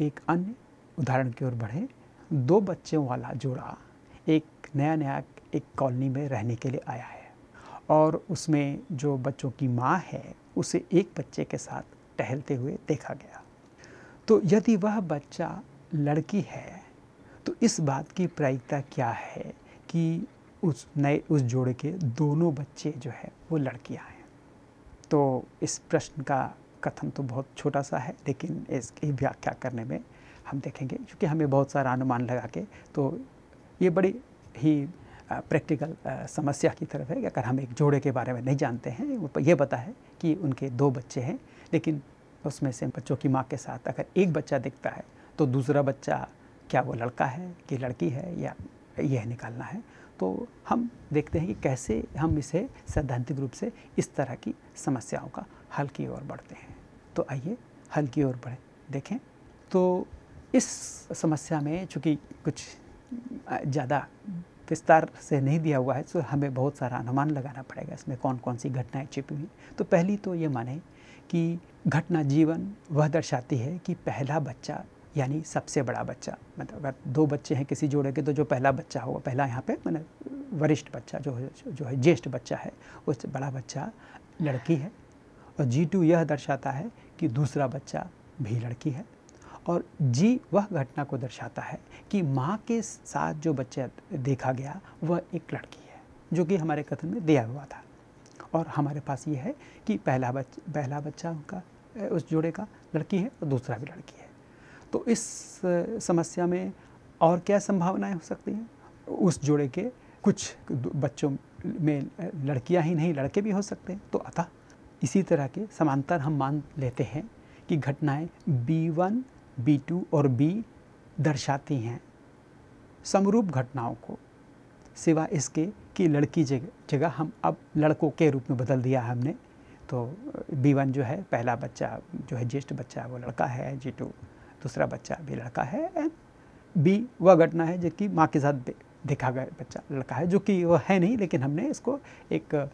एक अन्य उदाहरण की ओर बढ़े। दो बच्चों वाला जोड़ा एक नया नया एक कॉलोनी में रहने के लिए आया है और उसमें जो बच्चों की माँ है, उसे एक बच्चे के साथ टहलते हुए देखा गया। तो यदि वह बच्चा लड़की है तो इस बात की प्रायिकता क्या है कि उस नए, उस जोड़े के दोनों बच्चे जो है, वो लड़कियाँ हैं। तो इस प्रश्न का कथन तो बहुत छोटा सा है, लेकिन इसकी व्याख्या करने में हम देखेंगे, क्योंकि हमें बहुत सारा अनुमान लगा के तो ये बड़ी ही प्रैक्टिकल समस्या की तरफ़ है अगर हम एक जोड़े के बारे में नहीं जानते हैं ये पता है कि उनके दो बच्चे हैं, लेकिन उसमें से बच्चों की माँ के साथ अगर एक बच्चा दिखता है तो दूसरा बच्चा क्या वो लड़का है कि लड़की है या यह निकालना है? तो हम देखते हैं कि कैसे हम इसे सैद्धांतिक रूप से इस तरह की समस्याओं का हल की ओर बढ़ते हैं। तो आइए हल की ओर बढ़े, देखें। तो इस समस्या में चूँकि कुछ ज़्यादा विस्तार से नहीं दिया हुआ है तो हमें बहुत सारा अनुमान लगाना पड़ेगा, इसमें कौन कौन सी घटनाएँ छिपी हुई। तो पहली तो ये माने कि घटना जीवन वह दर्शाती है कि पहला बच्चा, यानी सबसे बड़ा बच्चा मतलब अगर दो बच्चे हैं किसी जोड़े के तो जो पहला बच्चा होगा, पहला यहाँ पे मैंने वरिष्ठ बच्चा, जो जो है, ज्येष्ठ बच्चा है, उस बड़ा बच्चा लड़की है। और जी टू यह दर्शाता है कि दूसरा बच्चा भी लड़की है। और जी वह घटना को दर्शाता है कि माँ के साथ जो बच्चा देखा गया, वह एक लड़की है, जो कि हमारे कथन में दिया हुआ था। और हमारे पास ये है कि पहला बच, पहला बच्चा उनका उस जोड़े का लड़की है और दूसरा भी लड़की है। तो इस समस्या में और क्या संभावनाएँ हो सकती हैं? उस जोड़े के कुछ बच्चों में लड़कियाँ ही नहीं, लड़के भी हो सकते हैं। तो अतः इसी तरह के समांतर हम मान लेते हैं कि घटनाएँ B1, B2 और B दर्शाती हैं। समरूप घटनाओं को सिवा इसके कि लड़की जगह जगह हम अब लड़कों के रूप में बदल दिया हमने। तो बी वन जो है पहला बच्चा जो है ज्येष्ठ बच्चा वो लड़का है जी टू दूसरा बच्चा भी लड़का है। एंड बी वह घटना है जो कि माँ के साथ देखा गया बच्चा, लड़का है, जो कि वह है नहीं, लेकिन हमने इसको एक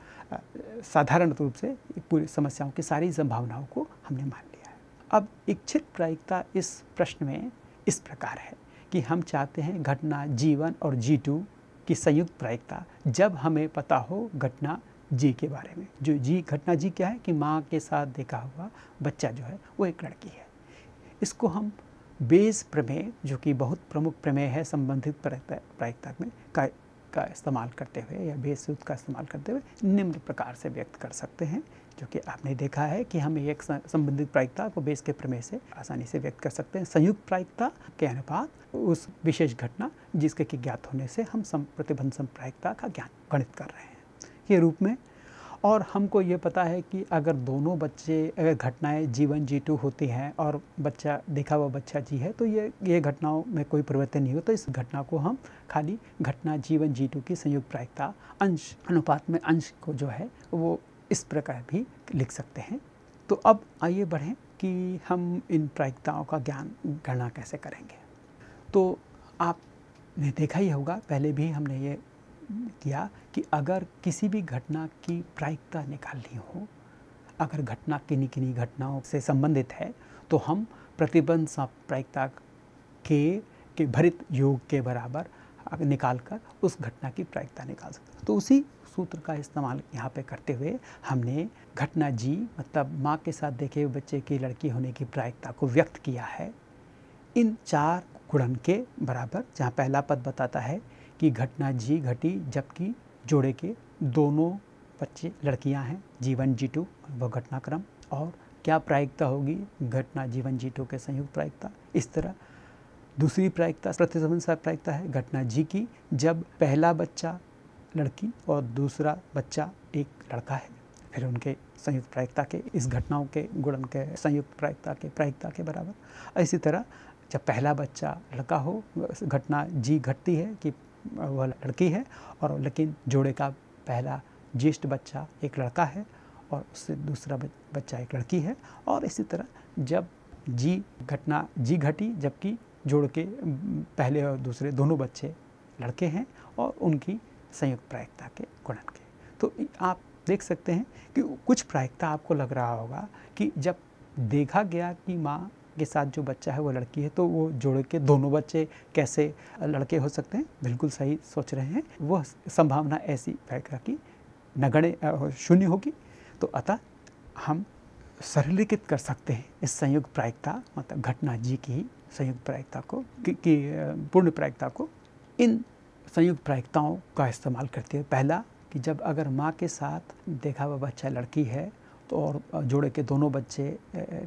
साधारण रूप से पूरी समस्याओं की सारी संभावनाओं को हमने मान लिया है। अब इच्छित प्रायिकता इस प्रश्न में इस प्रकार है कि हम चाहते हैं घटना जी वन और जी टू की संयुक्त प्रायिकता, जब हमें पता हो घटना जी के बारे में। जो जी, घटना जी क्या है कि माँ के साथ देखा हुआ बच्चा जो है, वो एक लड़की है। इसको हम बेस प्रमेय, जो कि बहुत प्रमुख प्रमेय है, संबंधित प्रायिकता में, का का इस्तेमाल करते हुए या बेस सूत्र का इस्तेमाल करते हुए निम्न प्रकार से व्यक्त कर सकते हैं, जो कि आपने देखा है कि हम एक संबंधित प्रायिकता को बेस के प्रमेय से आसानी से व्यक्त कर सकते हैं। संयुक्त प्रायिकता के अनुपात, उस विशेष घटना जिसके कि ज्ञात होने से हम सम, प्रतिबंध संप्रायिकता का ज्ञान गणित कर रहे हैं। ये रूप में और हमको ये पता है कि अगर दोनों बच्चे, अगर घटनाएँ जीवन जी टू होती हैं और बच्चा, देखा हुआ बच्चा जी है तो ये ये घटनाओं में कोई परिवर्तन नहीं हो तो इस घटना को हम खाली घटना जीवन जी टू की संयुक्त प्रायिकता, अंश, अनुपात में अंश को जो है, वो इस प्रकार भी लिख सकते हैं। तो अब आइए बढ़ें कि हम इन प्रायिकताओं का ज्ञान गणना कैसे करेंगे। तो आपने देखा ही होगा, पहले भी हमने ये किया कि अगर किसी भी घटना की प्रायिकता निकालनी हो, अगर घटना किन्हीं किन्हीं घटनाओं से संबंधित है तो हम प्रतिबंध प्रायिकता के के भरित योग के बराबर निकाल कर उस घटना की प्रायिकता निकाल सकते तो उसी सूत्र का इस्तेमाल यहाँ पे करते हुए हमने घटना जी मतलब माँ के साथ देखे हुए बच्चे की लड़की होने की प्रायिकता को व्यक्त किया है। इन चार गुणन के बराबर, जहाँ पहला पद बताता है कि घटना जी घटी, जबकि जोड़े के दोनों बच्चे, लड़कियाँ हैं, जीवन जी टू वह घटनाक्रम। और क्या प्रायिकता होगी घटना जीवन जी टू के संयुक्त प्रायिकता? इस तरह दूसरी प्रायिकता, प्रतिसंबंध प्रायिकता है घटना जी की, जब पहला बच्चा लड़की और दूसरा बच्चा एक लड़का है। फिर उनके संयुक्त प्रायिकता के, इस घटनाओं के गुणन के, संयुक्त प्रायिकता के प्रायिकता के बराबर। इसी तरह जब पहला बच्चा लड़का हो, घटना जी घटती है कि वह लड़की है और लेकिन जोड़े का पहला ज्येष्ठ बच्चा एक लड़का है और उससे दूसरा बच्चा एक लड़की है और इसी तरह जब जी घटना, जी घटी जबकि जोड़ के पहले और दूसरे दोनों बच्चे लड़के हैं और उनकी संयुक्त प्रायिकता के गुणन के। तो आप देख सकते हैं कि कुछ प्रायिकता आपको लग रहा होगा कि जब देखा गया कि माँ के साथ जो बच्चा है वो लड़की है तो वो जोड़े के दोनों बच्चे कैसे लड़के हो सकते हैं? बिल्कुल सही सोच रहे हैं। वह संभावना ऐसी प्रायिकता की नगण्य शून्य होगी। तो अतः हम सरलीकृत कर सकते हैं इस संयुक्त प्रायिकता मतलब घटना जी की संयुक्त प्रायिकता कि, कि पूर्ण प्रायिकता को इन संयुक्त प्रायिकताओं का इस्तेमाल करते हुए। पहला कि जब अगर माँ के साथ देखा हुआ बच्चा लड़की है तो और जोड़े के दोनों बच्चे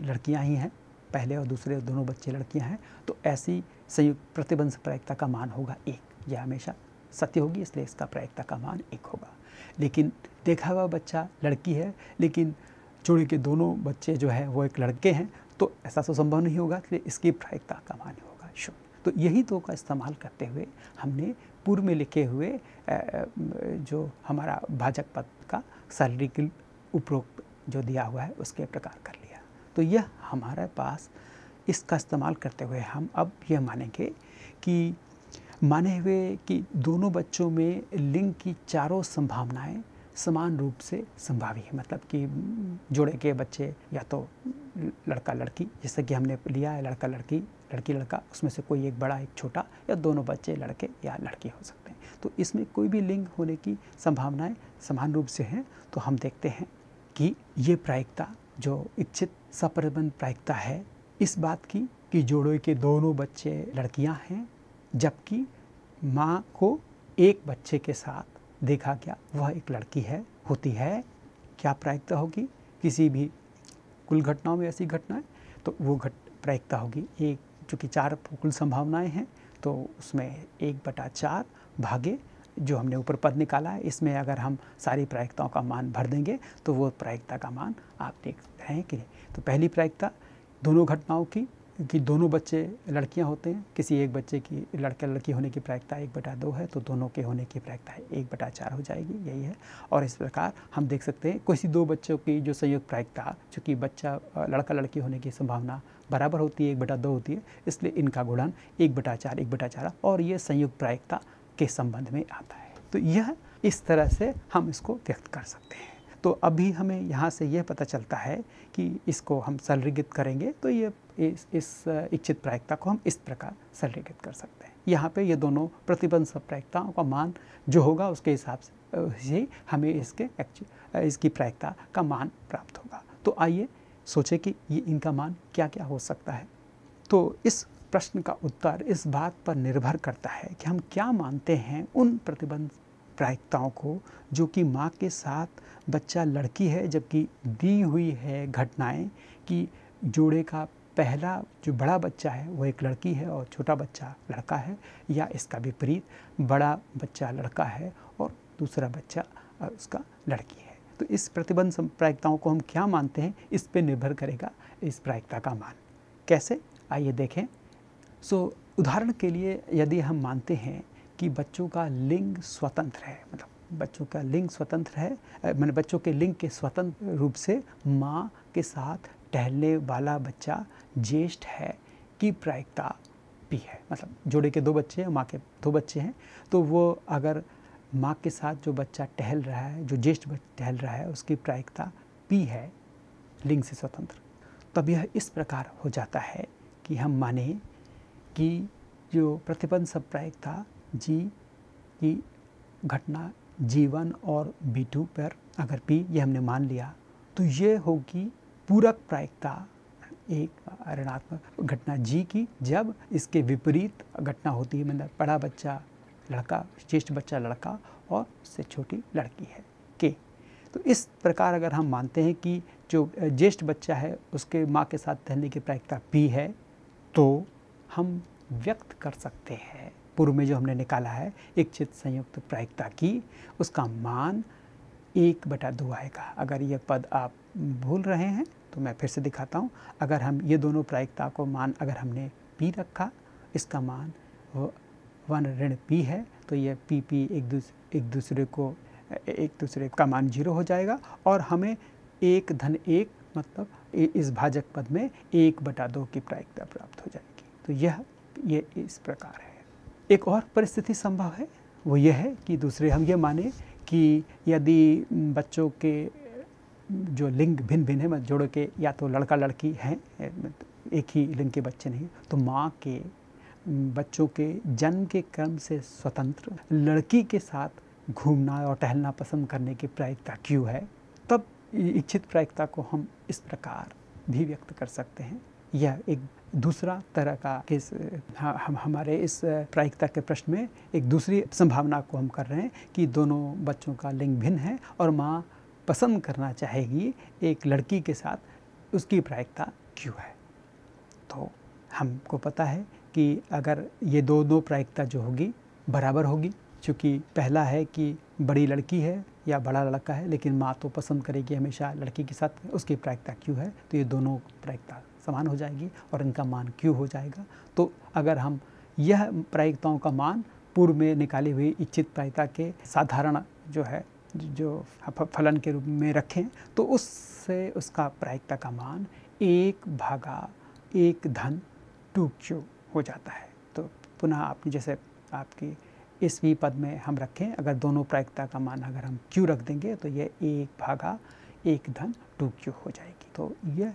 लड़कियाँ ही हैं पहले और दूसरे दोनों बच्चे लड़कियाँ हैं तो ऐसी संयुक्त प्रतिबंध प्रायिकता का मान होगा एक। यह हमेशा सत्य होगी, इसलिए इसका प्रायिकता का मान एक होगा। लेकिन देखा हुआ बच्चा लड़की है, लेकिन जोड़े के दोनों बच्चे जो है, वो एक लड़के हैं तो ऐसा तो संभव नहीं होगा इसलिए इसकी प्रायिकता का मान होगा। शून्य तो यही दो का इस्तेमाल करते हुए हमने पूर्व में लिखे हुए जो हमारा भाजक पद का शारीरिक उपरोक्त जो दिया हुआ है, उसके प्रकार कर लिया तो यह हमारे पास इसका इस्तेमाल करते हुए हम अब यह मानेंगे कि माने हुए कि दोनों बच्चों में लिंग की चारों संभावनाएँ समान रूप से संभावी है। मतलब कि जोड़े के बच्चे या तो लड़का लड़की, जैसे कि हमने लिया है लड़का लड़की लड़की लड़का, उसमें से कोई एक बड़ा, एक छोटा, या दोनों बच्चे लड़के या लड़की हो सकते हैं। तो इसमें कोई भी लिंग होने की संभावनाएँ समान रूप से हैं। तो हम देखते हैं कि ये प्रायिकता जो इच्छित सप्रबंध प्रायिकता है। इस बात की कि जोड़े के दोनों बच्चे लड़कियाँ हैं, जबकि माँ को एक बच्चे के साथ देखा गया, वह एक लड़की है, होती है। क्या प्रायिकता होगी? किसी भी कुल घटनाओं में ऐसी घटनाएँ? तो वो घट, प्रायिकता होगी एक, चूँकि चार कुल संभावनाएँ हैं तो उसमें एक बटा चार भागे जो हमने ऊपर पद निकाला है। इसमें अगर हम सारी प्रायिकताओं का मान भर देंगे तो वो प्रायिकता का मान आप देख रहे हैं कि तो पहली प्रायिकता दोनों घटनाओं की, कि दोनों बच्चे लड़कियाँ होते हैं, किसी एक बच्चे की लड़का लड़की होने की प्रायिकता एक बटा दो है तो दोनों के होने की प्रायिकता है एक बटा चार हो जाएगी, यही है। और इस प्रकार हम देख सकते हैं किसी दो बच्चों की जो संयुक्त प्रायिकता, चूँकि बच्चा लड़का लड़की होने की संभावना बराबर होती है, एक बटा दो होती है, इसलिए इनका गुणन एक बटा चार, एक बटा चार, और ये संयुक्त प्रायिकता के संबंध में आता है। तो यह इस तरह से हम इसको व्यक्त कर सकते हैं। तो अभी हमें यहाँ से यह पता चलता है कि इसको हम सरलीकृत करेंगे तो ये इस, इस इच्छित प्रायिकता को हम इस प्रकार सरलीकृत कर सकते हैं। यहाँ पे ये दोनों प्रतिबंध प्रायिकताओं का मान जो होगा उसके हिसाब से ही हमें इसके इसकी प्रायिकता का मान प्राप्त होगा। तो आइए सोचें कि ये इनका मान क्या क्या हो सकता है। तो इस प्रश्न का उत्तर इस बात पर निर्भर करता है कि हम क्या मानते हैं उन प्रतिबंध प्रायिकताओं को जो कि माँ के साथ बच्चा लड़की है, जबकि दी हुई है घटनाएँ कि जोड़े का पहला जो बड़ा बच्चा है, वो एक लड़की है और छोटा बच्चा लड़का है, या इसका विपरीत, बड़ा बच्चा लड़का है और दूसरा बच्चा उसका लड़की है। तो इस प्रतिबंध प्रायिकताओं को हम क्या मानते हैं, इस पर निर्भर करेगा इस प्रायिकता का मान। कैसे? आइए देखें। सो, उदाहरण के लिए यदि हम मानते हैं कि बच्चों का लिंग स्वतंत्र है मतलब बच्चों का लिंग स्वतंत्र है मैंने बच्चों के लिंग के स्वतंत्र रूप से माँ के साथ टहलने वाला बच्चा ज्येष्ठ है की प्रायिकता भी है। मतलब जोड़े के दो बच्चे हैं, माँ के दो बच्चे हैं तो वो अगर माँ के साथ जो बच्चा टहल रहा है, जो ज्येष्ठ टहल रहा है, उसकी प्रायिकता पी है लिंग से स्वतंत्र, तब यह इस प्रकार हो जाता है कि हम माने कि जो प्रतिबंध प्रायिकता, जी की घटना जीवन और बी पर अगर पी ये हमने मान लिया तो ये होगी पूरक प्रायिकता, एक ऋणात्मक घटना जी की। जब इसके विपरीत घटना होती है मतलब बड़ा बच्चा, लड़का ज्येष्ठ बच्चा, लड़का और उससे छोटी लड़की है, के। तो इस प्रकार अगर हम मानते हैं कि जो ज्येष्ठ बच्चा है, उसके माँ के साथ रहने की प्रायिकता पी है तो हम व्यक्त कर सकते हैं। पूर्व में जो हमने निकाला है इच्छित संयुक्त प्रायिकता की, उसका मान एक बटा दो आएगा। अगर ये पद आप भूल रहे हैं तो मैं फिर से दिखाता हूँ। अगर हम ये दोनों प्रायिकता को मान अगर हमने पी रखा, इसका मान वन ऋण पी है तो ये पी पी एक दूसरे एक दूसरे को, एक दूसरे का मान ज़ीरो हो जाएगा और हमें एक धन एक मतलब इस भाजक पद में एक बटा दो की प्रायिकता प्राप्त हो जाएगी। तो यह, ये इस प्रकार है। एक और परिस्थिति संभव है, वो ये है कि दूसरे हम ये माने कि यदि बच्चों के जो लिंग भिन्न भिन्न है, जोड़ों के, या तो लड़का लड़की हैं, एक ही लिंग के बच्चे नहीं तो माँ के, बच्चों के जन्म के क्रम से स्वतंत्र, लड़की के साथ घूमना और टहलना पसंद करने की प्रायिकता क्यों है, तब इच्छित प्रायिकता को हम इस प्रकार भी व्यक्त कर सकते हैं। यह एक दूसरा तरह का किस हम, हमारे इस प्रायिकता के प्रश्न में एक दूसरी संभावना को हम कर रहे हैं कि दोनों बच्चों का लिंग भिन्न है और माँ पसंद करना चाहेगी एक लड़की के साथ, उसकी प्रायिकता क्यों है? तो हमको पता है कि अगर ये दो दो प्रायिकता जो होगी बराबर होगी क्योंकि पहला है कि बड़ी लड़की है या बड़ा लड़का है, लेकिन माँ तो पसंद करेगी हमेशा लड़की के साथ, उसकी प्रायिकता क्यों है? तो ये दोनों प्रायिकता समान हो जाएगी और इनका मान क्यों हो जाएगा? तो अगर हम यह प्रायिकताओं का मान पूर्व में निकाली हुई इच्छित प्रायिकता के साधारण जो है, जो फलन के रूप में रखें तो उससे उसका प्रायिकता का मान एक भागा एक धन टू क्यू हो जाता है। तो पुनः आपकी जैसे आपकी ईस्वी पद में हम रखें, अगर दोनों प्रायिकता का मान अगर हम क्यू रख देंगे तो यह एक भागा एक धन टू क्यू हो जाएगी। तो यह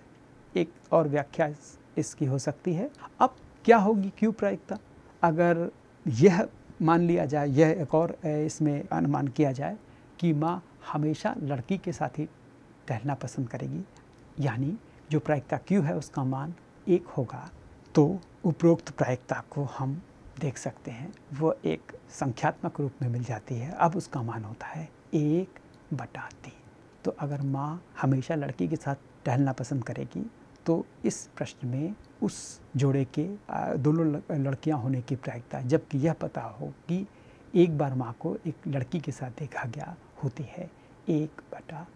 एक और व्याख्या इसकी हो सकती है। अब क्या होगी क्यू प्रायिकता? अगर यह मान लिया जाए, यह एक और इसमें अनुमान किया जाए कि माँ हमेशा लड़की के साथ ही टहलना पसंद करेगी, यानी जो प्रायिकता क्यू है उसका मान एक होगा तो उपरोक्त प्रायिकता को हम देख सकते हैं। वो एक संख्यात्मक रूप में मिल जाती है। अब उसका मान होता है एक बटा तीन। तो अगर माँ हमेशा लड़की के साथ टहलना पसंद करेगी तो इस प्रश्न में उस जोड़े के दोनों लड़कियाँ होने की प्रायिकता, जबकि यह पता हो कि एक बार माँ को एक लड़की के साथ देखा गया होती है, एक बटा